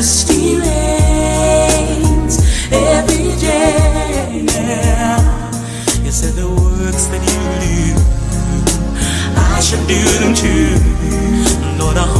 dusty lanes every day now. You said the works that you do, I should do them too. Lord, I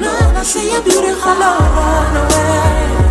Lord, I see a beautiful Lord run away.